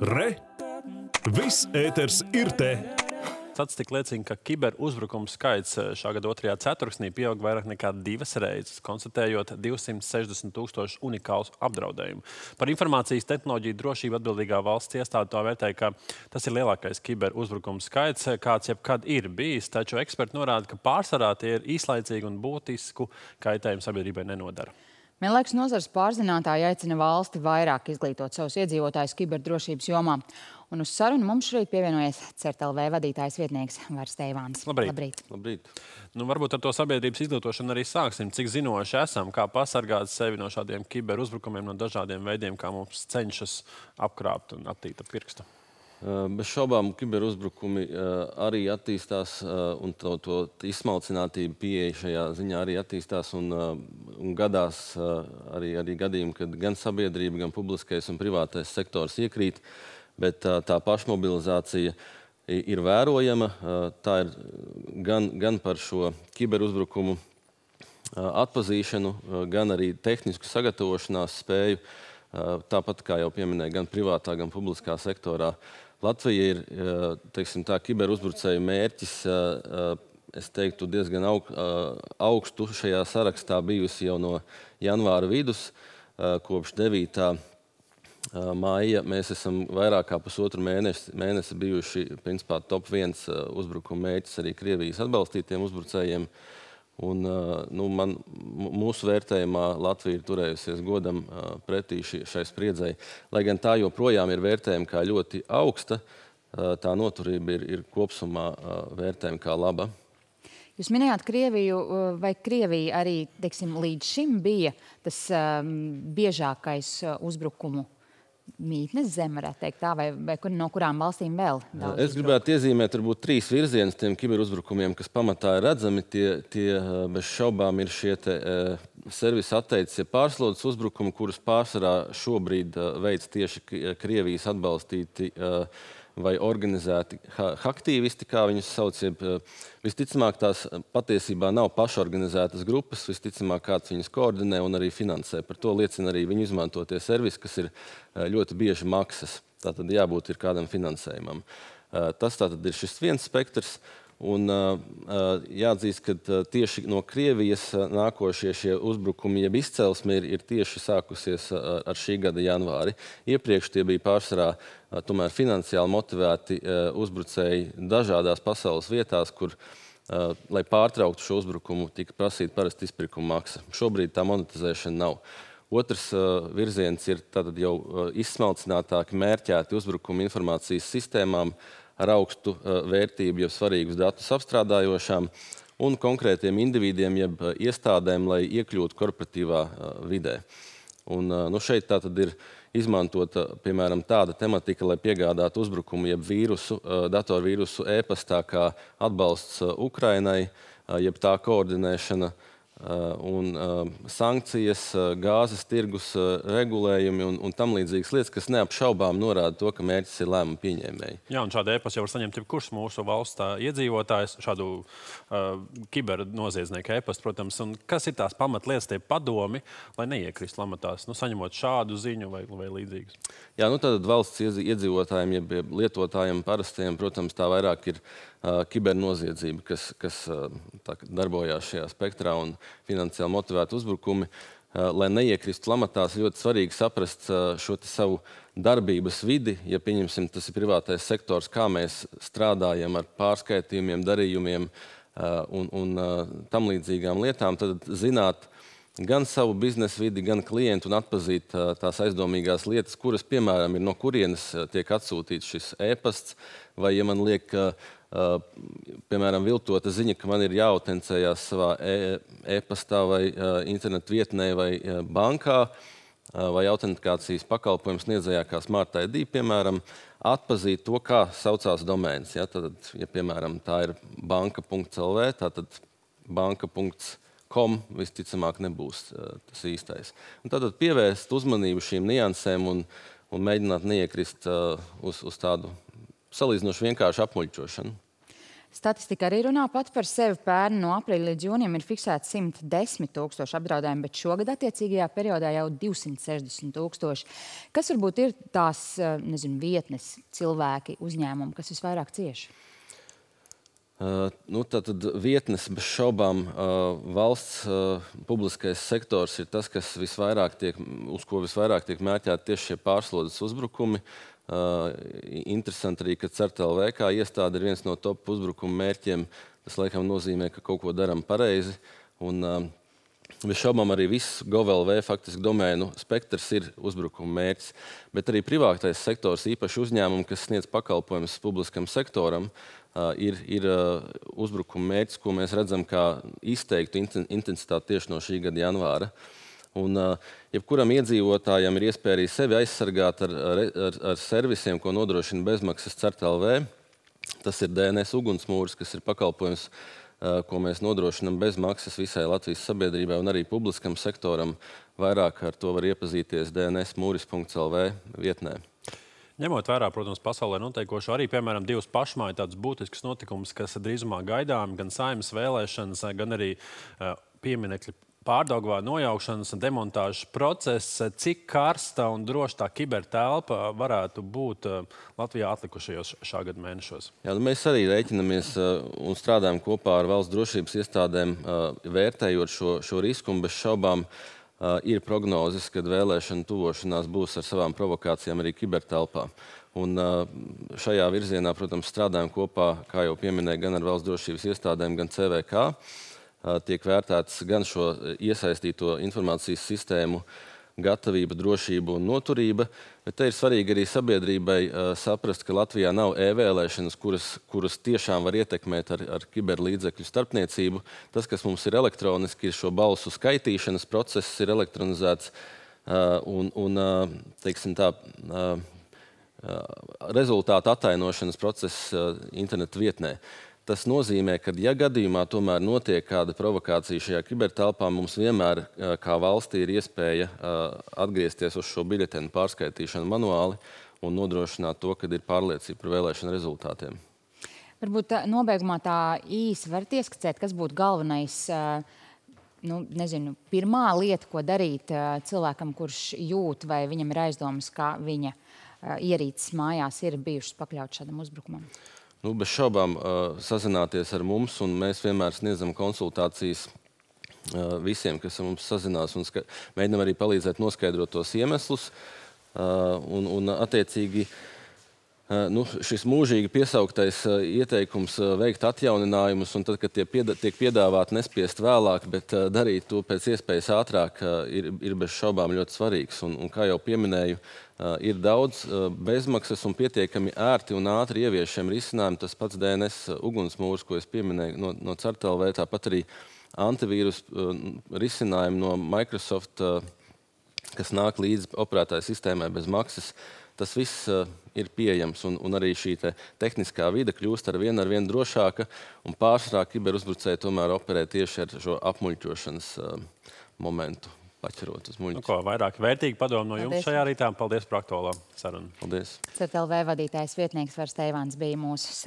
Re! Viss ēters ir te! Statistika liecina, ka kiberuzbrukumu skaits eh, šā gada otrajā ceturksnī pieauga vairāk nekā divas reizes, konstatējot 260 tūkstošu unikālu apdraudējumu. Par informācijas tehnoloģiju drošību atbildīgā valsts iestāde to vērtēja, ka tas ir lielākais kiberuzbrukumu skaits, eh, kāds jebkad ir bijis. Taču eksperti norāda, ka pārsvarā tie ir īslaicīgi un būtisku kaitējumu sabiedrībai nenodara. Vienlaikus nozars pārzinātāji aicina valsti vairāk izglītot savus iedzīvotājus kiberdrošības jomā. Un uz sarunu mums šorīt pievienojies CERTLV vadītājs vietnieks Vars Teivāns. Labrīt. Labrīt. Labrīt. Nu, varbūt ar to sabiedrības izglītošanu arī sāksim. Cik zinoši esam, kā pasargāt sevi no šādiem kiberuzbrukumiem, no dažādiem veidiem, kā mums cenšas apkrāpt un attīt pirkstu? Bez šaubām, kiberuzbrukumi arī attīstās, un to, to izsmalcinātība pieeja šajā ziņā arī attīstās. Un, un gadās arī, arī gadījumi, kad gan sabiedrība, gan publiskais un privātais sektors iekrīt, bet tā, tā pašmobilizācija ir vērojama. Tā ir gan, gan par šo kiberuzbrukumu atpazīšanu, gan arī tehnisku sagatavošanās spēju. Tāpat, kā jau pieminēja, gan privātā, gan publiskā sektorā Latvija ir teiksim, tā, kiberuzbrucēju mērķis. Es teiktu, diezgan aug, augstu šajā sarakstā bijusi jau no janvāra vidus. Kopš 9. māja mēs esam vairāk kā pusotru mēnesi, mēnesi bijuši principā, top viens uzbrukuma mērķis arī Krievijas atbalstītiem uzbrucējiem. Uh, Un, nu, man, mūsu vērtējumā Latvija ir turējusies godam pretī šai spriedzei. Lai gan tā joprojām ir vērtējama kā ļoti augsta, tā noturība ir, ir kopsumā vērtējama kā laba. Jūs minējāt Krieviju, vai Krievija arī teiksim, līdz šim bija tas um, biežākais uzbrukumu mītnes zeme, varētu teikt tā, vai, vai kur, no kurām valstīm vēl? Es gribētu iezīmēt varbūt trīs virzienus tiem kiberuzbrukumiem, kas pamatā ir redzami. Tie, tie bez šaubām ir šie te, uh, servisa atteicis, pārslodzes uzbrukumi, kurus pārsvarā šobrīd uh, veids tieši Krievijas atbalstīti uh, vai organizēti aktīvisti, kā viņus sauc. Jeb, visticamāk, tās patiesībā nav pašorganizētas grupas. Visticamāk, kāds viņus koordinē un arī finansē. Par to liecina arī viņu izmantotie servisi, kas ir ļoti bieži maksas. Tātad jābūt kādam finansējumam. Tas tātad ir šis viens spektrs. Un, uh, jāatzīst, ka uh, tieši no Krievijas uh, nākošie šie uzbrukumi, jeb izcelsme, ir, ir tieši sākusies ar, ar šī gada janvāri. Iepriekš tie bija pārsvarā tomēr finansiāli motivēti uzbrucēji dažādās pasaules vietās, kur, lai pārtrauktu šo uzbrukumu, tika prasīta parasti izpirkuma maksa. Šobrīd tā monetizēšana nav. Otrs uh, virziens ir jau uh, izsmalcinātāki mērķēti uzbrukumi informācijas sistēmām, uh, ar augstu eh, vērtību, jau svarīgus datus apstrādājošām un konkrētiem individiem, jeb eh, iestādēm, lai iekļūtu korporatīvā eh, vidē. Un, nu, šeit tā tad ir izmantota piemēram tāda tematika, lai piegādātu uzbrukumu, jeb vīrusu, datorvīrusu e-pastā, kā atbalsts Ukrainai, jeb tā koordinēšana uh, un uh, sankcijas, uh, gāzes tirgus regulējumi un, un tam līdzīgas lietas, kas neapšaubām norāda to, ka mērķis ir lēmumu pieņēmēji. Jā, un šādu e-pastu jau var saņemt jebkurš mūsu valsts iedzīvotājs, šādu uh, kibernoziedznieku e-pastu, protams. Un kas ir tās pamatlietas, tie padomi, lai neiekrist lamatās, nu, saņemot šādu ziņu vai, vai līdzīgas? Jā, nu tad valsts iedzīvotājiem, jeb lietotājiem parastiem, protams, tā vairāk ir uh, kibernoziedzība, kas, kas uh, tā, darbojās šajā spektrā un finansiāli motivēti uzbrukumi. Uh, lai neiekristu lamatās, ļoti svarīgi saprast uh, šo savu darbības vidi. Ja pieņemsim, tas ir privātais sektors, kā mēs strādājam ar pārskaitījumiem, darījumiem uh, un, un tam līdzīgām lietām, tad zināt, gan savu biznesa vidi, gan klientu un atpazīt tās aizdomīgās lietas, kuras, piemēram, ir no kurienes tiek atsūtīts šis e-pasts, vai, ja man liek, Uh, piemēram, viltota ziņa, ka man ir jāautenticējās savā e, e-pastā vai uh, internetu vietnē vai uh, bankā, vai autentikācijas pakalpojums sniedzējā kā Smart ID, piemēram, atpazīt to, kā saucās domēns. Ja, tad, ja, piemēram, tā ir banka.lv, tad banka.com visticamāk nebūs tas īstais. Un tad pievērst uzmanību šīm niansēm un, un mēģināt neiekrist uz, uz tādu salīdzinoši vienkārši apmuļķošanu. Statistika arī runā pat par sevi. Pērn no aprīļa līdz jūnijam ir fiksēts 110 tūkstoši apdraudējumu, bet šogad attiecīgajā periodā jau 260 tūkstoši. Kas varbūt ir tās nezinu, vietnes, cilvēki, uzņēmumi, kas visvairāk cieši? Uh, nu, Tātad vietnes bez šaubām uh, valsts uh, publiskais sektors ir tas, kas visvairāk tiek, uz ko visvairāk tiek mērķēti tieši šie pārslodzes uzbrukumi. Uh, interesanti arī, ka CERTLV kā iestāde ir viens no top uzbrukuma mērķiem. Tas laikam nozīmē, ka kaut ko darām pareizi. Un, uh, Bez šaubām arī viss GOVLV faktiski domēnu spektrs ir uzbrukuma mērķis, bet arī privātais sektors, īpaši uzņēmumi, kas sniedz pakalpojumus publiskam sektoram, ir, ir uzbrukuma mērķis, ko mēs redzam kā izteiktu intensitāti tieši no šī gada janvāra. Un, jebkuram iedzīvotājam ir iespēja arī sevi aizsargāt ar, ar, ar servisiem, ko nodrošina bezmaksas CERTLV. Tas ir DNS ugunsmūris, kas ir pakalpojums ko mēs nodrošinām bez maksas visai Latvijas sabiedrībai un arī publiskam sektoram. Vairāk ar to var iepazīties DNS mūris.lv vietnē. Ņemot vērā, protams, pasaulē notiekošo arī, piemēram, divus pašmāju tādus būtiskus notikumus, kas drīzumā gaidām, gan saimnes vēlēšanas, gan arī pieminekļi pārdaugvā nojaukšanas un demontāžas process, cik karsta un droša tā kibertelpa varētu būt eh, Latvijā atlikušajos šā gada mēnešos? Jā, nu mēs arī rēķinamies eh, un strādājam kopā ar valsts drošības iestādēm, eh, vērtējot šo, šo risku un bez šaubām. Ir prognozes, ka vēlēšana tuvošanās būs ar savām provokācijām arī kibertelpā. Un šajā virzienā, protams, strādājam kopā, kā jau pieminēju, gan ar valsts drošības iestādēm, gan CVK tiek vērtēts gan šo iesaistīto informācijas sistēmu gatavība, drošība un noturība. Bet te ir svarīgi arī sabiedrībai saprast, ka Latvijā nav e-vēlēšanas, kuras, kuras tiešām var ietekmēt ar, ar kiberlīdzekļu starpniecību. Tas, kas mums ir elektroniski, ir šo balsu skaitīšanas process, ir elektronizēts un, un teiksim tā, rezultātu atainošanas process internetu vietnē. Tas nozīmē, ka, ja gadījumā tomēr notiek kāda provokācija šajā kibertelpā, mums vienmēr, kā valstī, ir iespēja atgriezties uz šo biļetenu pārskaitīšanu manuāli un nodrošināt to, ka ir pārliecība par vēlēšanu rezultātiem. Varbūt nobeigumā tā īsi varat ieskicēt, kas būtu galvenais, nu, nezinu, pirmā lieta, ko darīt cilvēkam, kurš jūt vai viņam ir aizdomas, ka viņa ierīces mājās ir bijušas pakļautas šādam uzbrukumam? Nu, bez šaubām sazināties ar mums, un mēs vienmēr sniedzam konsultācijas visiem, kas ar mums sazinās, un mēģinām arī palīdzēt noskaidrot tos iemeslus. Un, un, attiecīgi, nu, šis mūžīgi piesauktais ieteikums veikt atjauninājumus, un tad, kad tie pieda tiek piedāvāti nespiest vēlāk, bet darīt to pēc iespējas ātrāk, ir, ir bez šaubām ļoti svarīgs. Un, un kā jau pieminēju, ir daudz bezmaksas un pietiekami ērti un ātri ieviešami risinājumi. Tas pats DNS ugunsmūrs, ko es pieminēju no, no CERTLV, tāpat arī antivīrus risinājumi no Microsoft, kas nāk līdz operētāju sistēmai bez maksas. Tas viss ir pieejams, un, un arī šī te tehniskā vide kļūst ar vienu ar vienu drošāka, un pārsvarā kiberuzbrucēji tomēr operē tieši ar šo apmuļķošanas momentu paķerot uz muļķi. Nu, ko, vairāk vērtīgi padomu no Paldies. jums šajā rītā. Paldies par aktuālo sarunu. Paldies. CTLV vadītājs vietnieks Vars Teivāns bija mūsu saruna.